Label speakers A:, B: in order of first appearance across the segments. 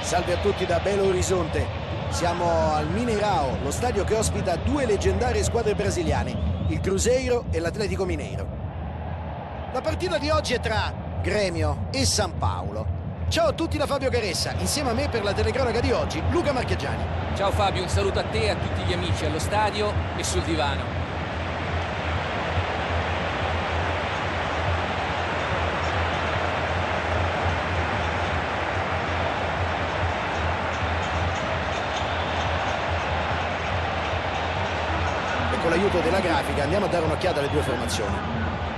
A: Salve a tutti da Belo Horizonte. Siamo al Mineirao, lo stadio che ospita due leggendarie squadre brasiliane, il Cruzeiro e l'Atletico Mineiro. La partita di oggi è tra Gremio e San Paolo. Ciao a tutti da Fabio Caressa, insieme a me per la telecronaca di oggi, Luca Marchigiani.
B: Ciao Fabio, un saluto a te e a tutti gli amici allo stadio e sul divano.
A: E con l'aiuto della grafica andiamo a dare un'occhiata alle due formazioni.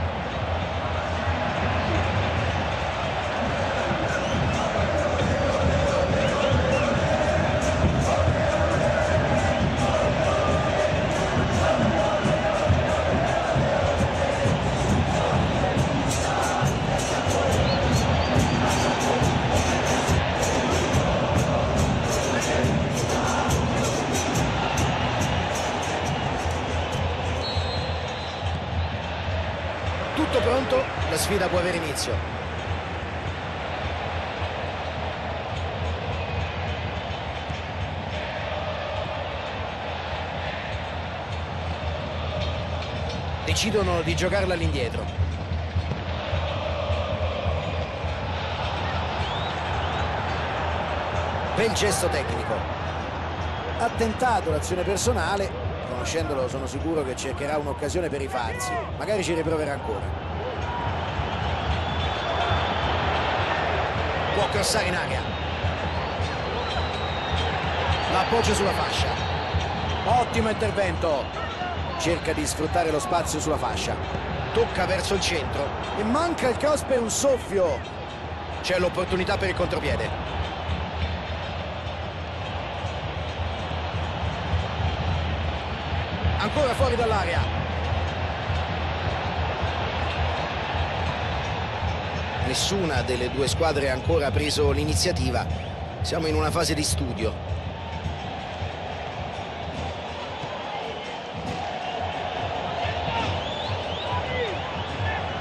A: Tutto pronto? La sfida può avere inizio. Decidono di giocarla all'indietro. Bel gesto tecnico. Ha tentato l'azione personale, conoscendolo sono sicuro che cercherà un'occasione per rifarsi. Magari ci riproverà ancora. Può crossare in aria. L'appoggio sulla fascia. Ottimo intervento. Cerca di sfruttare lo spazio sulla fascia. Tocca verso il centro e manca il cross per un soffio. C'è l'opportunità per il contropiede. Ancora fuori dall'area. Nessuna delle due squadre ha ancora preso l'iniziativa. Siamo in una fase di studio.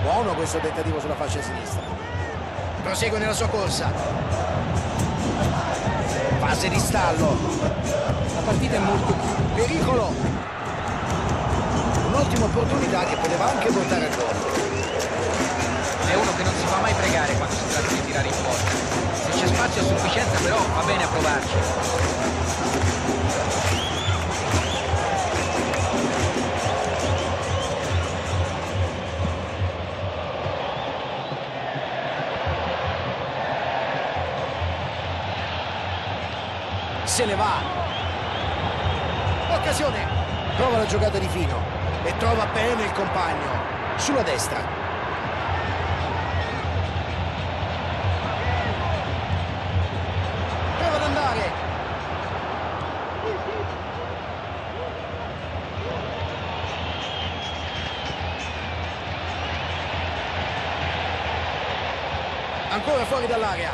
A: Buono questo tentativo sulla fascia sinistra. Prosegue nella sua corsa. Fase di stallo.
B: La partita è molto
A: Pericolo. Un'ottima opportunità che poteva anche portare al gol.
B: Pregare quando si tratta di tirare in porta. Se c'è spazio a sufficienza però va bene a provarci.
A: Se ne va. Occasione. Prova la giocata di Fino e trova bene il compagno. Sulla destra. Fuori dall'area.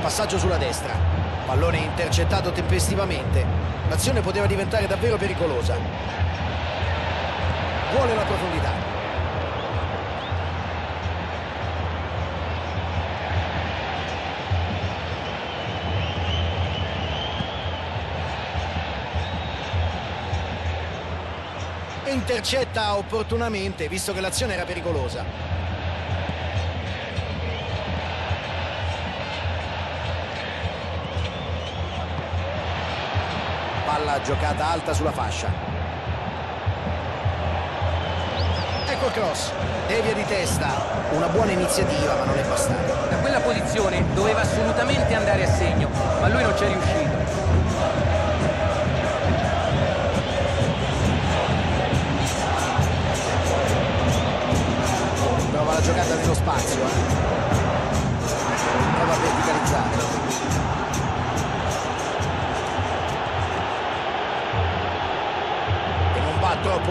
A: Passaggio sulla destra. Pallone intercettato tempestivamente. L'azione poteva diventare davvero pericolosa. Vuole la profondità. Intercetta opportunamente, visto che l'azione era pericolosa. Palla giocata alta sulla fascia. Ecco il cross. Devia di testa. Una buona iniziativa, ma non è bastata.
B: Da quella posizione doveva assolutamente andare a segno, ma lui non c'è riuscito.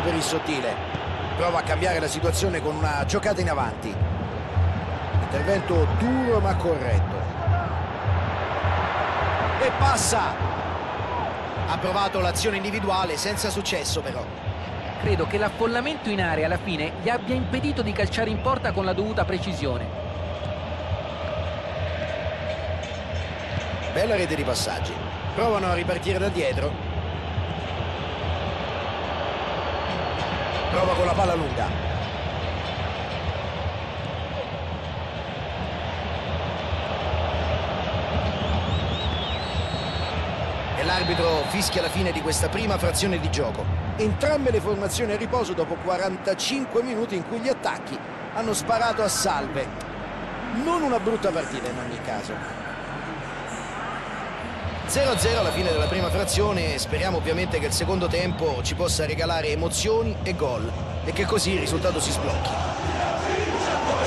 A: Per il sottile. Prova a cambiare la situazione con una giocata in avanti. Intervento duro ma corretto. E passa. Ha provato l'azione individuale senza successo però.
B: Credo che l'affollamento in area alla fine gli abbia impedito di calciare in porta con la dovuta precisione.
A: Bella rete di passaggi. Provano a ripartire da dietro. Prova con la palla lunga. E l'arbitro fischia la fine di questa prima frazione di gioco. Entrambe le formazioni a riposo dopo 45 minuti in cui gli attacchi hanno sparato a salve. Non una brutta partita in ogni caso. 0-0 alla fine della prima frazione speriamo ovviamente che il secondo tempo ci possa regalare emozioni e gol e che così il risultato si sblocchi.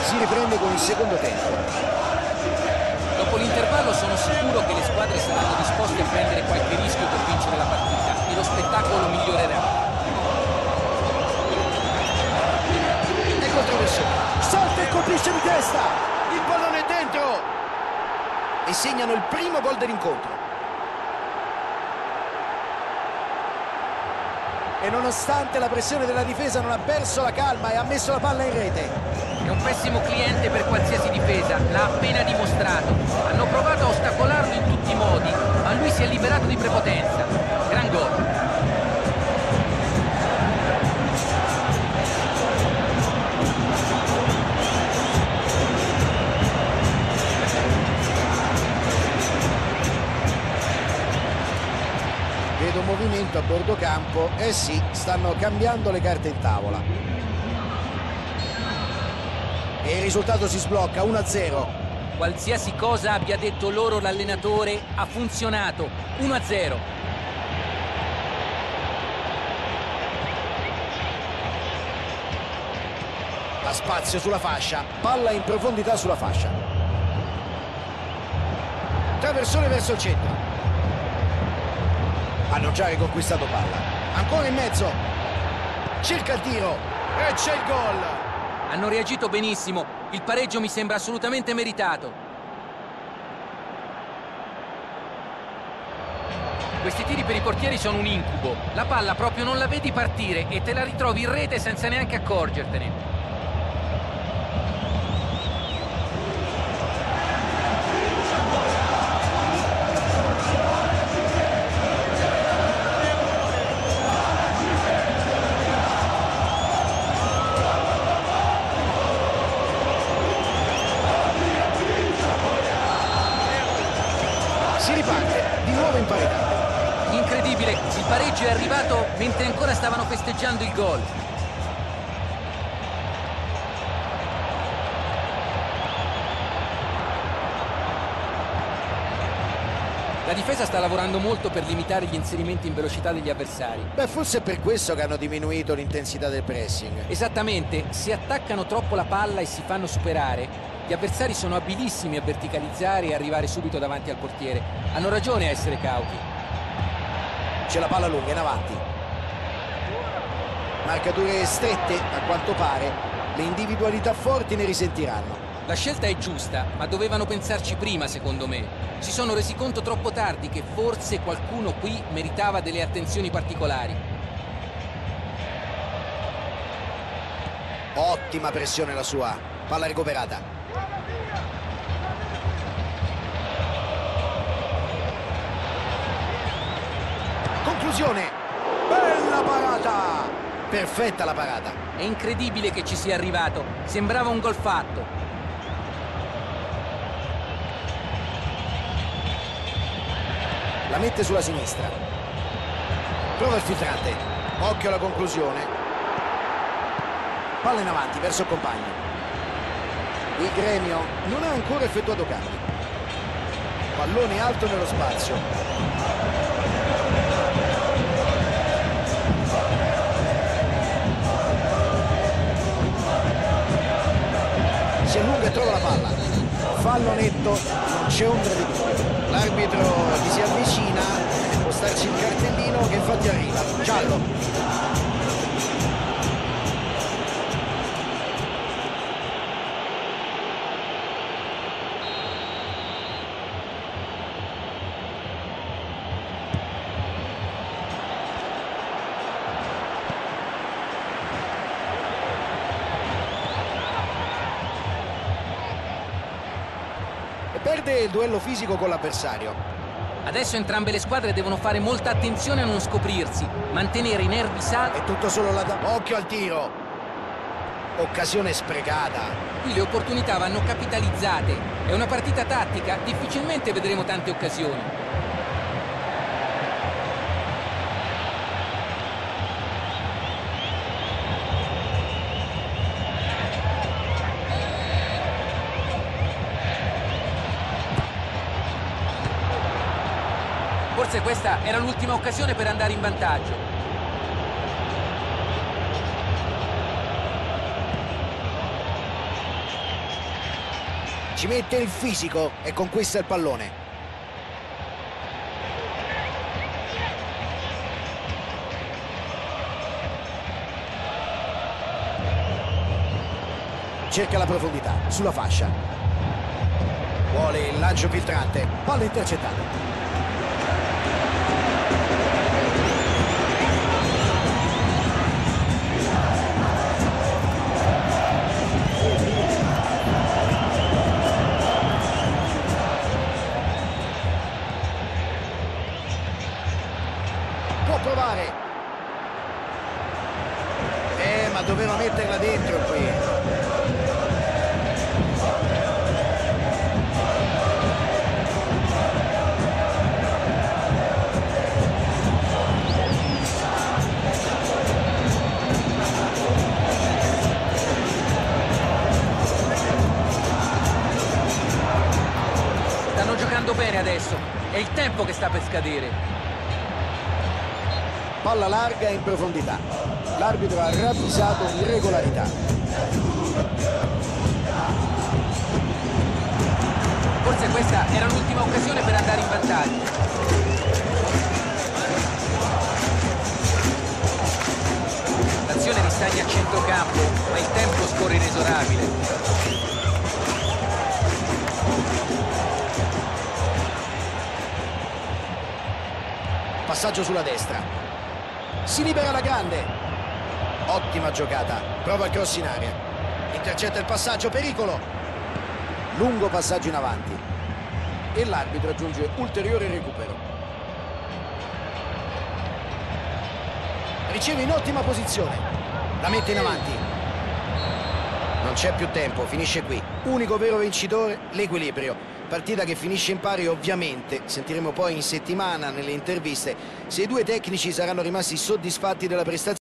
A: Si riprende con il secondo tempo.
B: Dopo l'intervallo sono sicuro che le squadre saranno disposte a prendere qualche rischio per vincere la partita e lo spettacolo migliorerà.
A: Salta e colpisce di testa. Il pallone è dentro. E segnano il primo gol dell'incontro. E nonostante la pressione della difesa non ha perso la calma e ha messo la palla in rete.
B: È un pessimo cliente per qualsiasi difesa, l'ha appena dimostrato. Hanno provato a ostacolarlo in tutti i modi, ma lui si è liberato di prepotenza.
A: A bordo campo. Eh sì, stanno cambiando le carte in tavola. E il risultato si sblocca 1-0.
B: Qualsiasi cosa abbia detto loro l'allenatore ha funzionato. 1-0.
A: Ha spazio sulla fascia, palla in profondità sulla fascia. Traversone verso il centro. Hanno già riconquistato palla. Ancora in mezzo. Cerca il tiro. E c'è il gol.
B: Hanno reagito benissimo. Il pareggio mi sembra assolutamente meritato. Questi tiri per i portieri sono un incubo. La palla proprio non la vedi partire e te la ritrovi in rete senza neanche accorgertene. Festeggiando il gol. La difesa sta lavorando molto per limitare gli inserimenti in velocità degli avversari.
A: Beh, forse è per questo che hanno diminuito l'intensità del pressing.
B: Esattamente, se attaccano troppo la palla e si fanno superare, gli avversari sono abilissimi a verticalizzare e arrivare subito davanti al portiere. Hanno ragione a essere cauti.
A: C'è la palla lunga in avanti. Marcature strette, a quanto pare. Le individualità forti ne risentiranno.
B: La scelta è giusta, ma dovevano pensarci prima, secondo me. Si sono resi conto troppo tardi che forse qualcuno qui meritava delle attenzioni particolari.
A: Ottima pressione la sua. Palla recuperata. Conclusione. Bella parata. Perfetta la parata.
B: È incredibile che ci sia arrivato. Sembrava un gol fatto.
A: La mette sulla sinistra. Prova il filtrante. Occhio alla conclusione. Palla in avanti verso il compagno. Il gremio non ha ancora effettuato cambi. Pallone alto nello spazio. E trova la palla. Fallo netto, non c'è ombra di dubbio. L'arbitro gli si avvicina, può starci il cartellino che infatti arriva. Giallo. Perde il duello fisico con l'avversario.
B: Adesso entrambe le squadre devono fare molta attenzione a non scoprirsi, mantenere i nervi saldi.
A: È tutto solo la... Occhio al tiro! Occasione sprecata.
B: Qui le opportunità vanno capitalizzate. È una partita tattica, difficilmente vedremo tante occasioni. Forse questa era l'ultima occasione per andare in vantaggio.
A: Ci mette il fisico e conquista il pallone. Cerca la profondità, sulla fascia. Vuole il lancio filtrante, palla intercettata. Metterla dentro qui
B: Stanno giocando bene adesso. È il tempo che sta per scadere.
A: palla larga in profondità l'arbitro ha ravvisato un'irregolarità
B: Forse questa era l'ultima occasione per andare in vantaggio. L'azione ristagna a centrocampo, ma il tempo scorre inesorabile.
A: passaggio sulla destra si libera la grande ottima giocata. Prova il cross in aria intercetta il passaggio pericolo. Lungo passaggio in avanti. E l'arbitro aggiunge ulteriore recupero. Riceve in ottima posizione. La mette in avanti. Non c'è più tempo finisce qui. Unico vero vincitore l'equilibrio. Partita che finisce in pari ovviamente. Sentiremo poi in settimana nelle interviste se i due tecnici saranno rimasti soddisfatti della prestazione